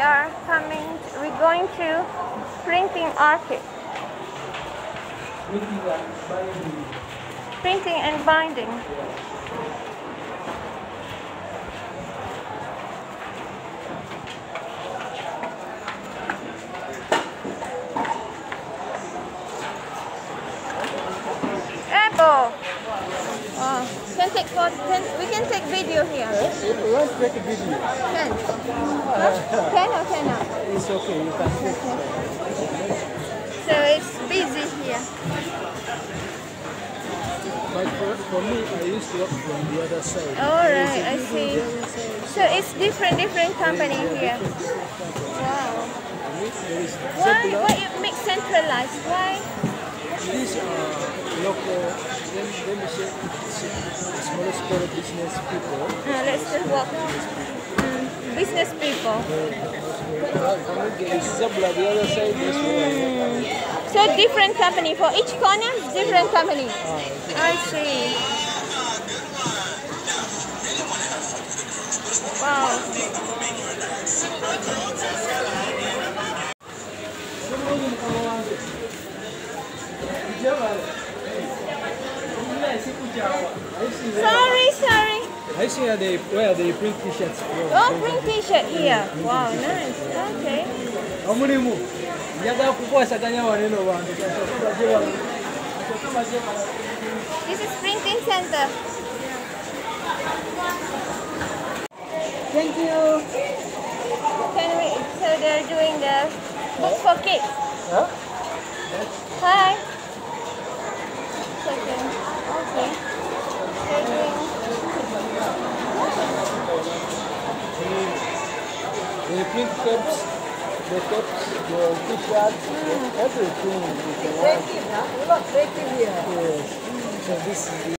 are coming. We're going to printing arcade. Printing and binding. Apple. Oh, can take photo. Can, we can take video here. Let's take a video. Can. Huh? Can or cannot? It's okay, you can take So it's busy here. But for, for me, I used to work from the other side. All right, There is right, a I see. the other side. So it's different, different company here. Wow. Why? Why it makes centralized? Why? These are local, let me, let me say, it's small scale business people. Uh, let's just walk. Mm, business people. This. So different company for each corner, different company. I see. Sorry, sorry. I see how they where they print t-shirts. Oh, print T-shirt here. Wow, nice. Okay. Amulimu. Njagala kukwasaganya waneno bantu. This is printing center. Thank you. Can we? So they're doing the book for kids. Huh? They give cups, the cups, the t-shirts, mm. everything. They give, huh? Look, they give here. Yes. Mm. So this is